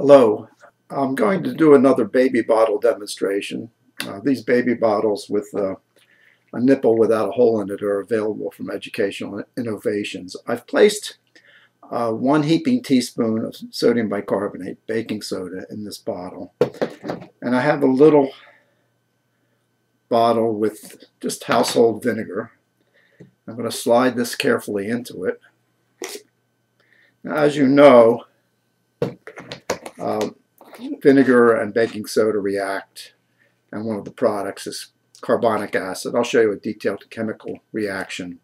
Hello, I'm going to do another baby bottle demonstration. Uh, these baby bottles with uh, a nipple without a hole in it are available from Educational Innovations. I've placed uh, one heaping teaspoon of sodium bicarbonate, baking soda, in this bottle. And I have a little bottle with just household vinegar. I'm going to slide this carefully into it. Now, as you know, um, vinegar and baking soda react, and one of the products is carbonic acid. I'll show you a detailed chemical reaction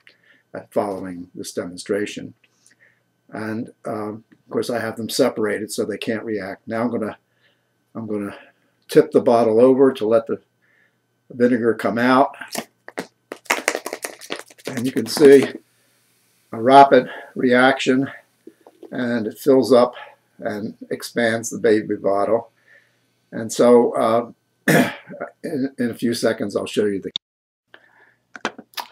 following this demonstration. And um, of course, I have them separated so they can't react. Now I'm to I'm going to tip the bottle over to let the vinegar come out. And you can see a rapid reaction and it fills up and expands the baby bottle. And so uh, in, in, a few seconds I'll show you the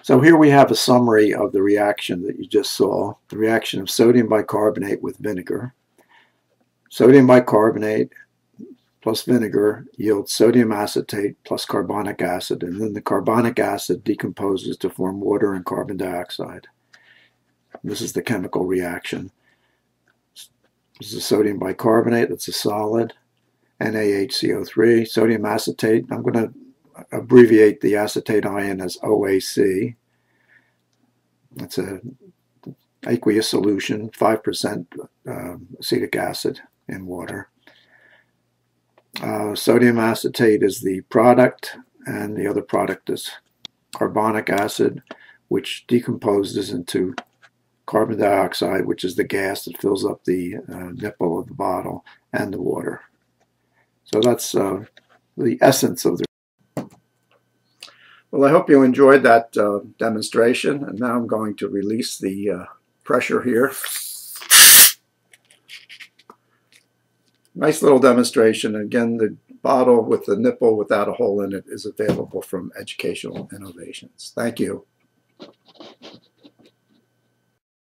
so here we have a summary of the reaction that you just saw, the reaction of sodium bicarbonate with vinegar. Sodium bicarbonate plus vinegar yields sodium acetate plus carbonic acid, and then the carbonic acid decomposes to form water and carbon dioxide. This is the chemical reaction. This is sodium bicarbonate, that's a solid, NaHCO3, sodium acetate. I'm going to abbreviate the acetate ion as OAC. That's a aqueous solution, 5% uh, acetic acid in water. Uh, sodium acetate is the product, and the other product is carbonic acid, which decomposes into carbon dioxide, which is the gas that fills up the uh, nipple of the bottle, and the water. So that's uh, the essence of the. Well, I hope you enjoyed that uh, demonstration, and now I'm going to release the uh, pressure here. Nice little demonstration. Again, the bottle with the nipple without a hole in it is available from Educational Innovations. Thank you.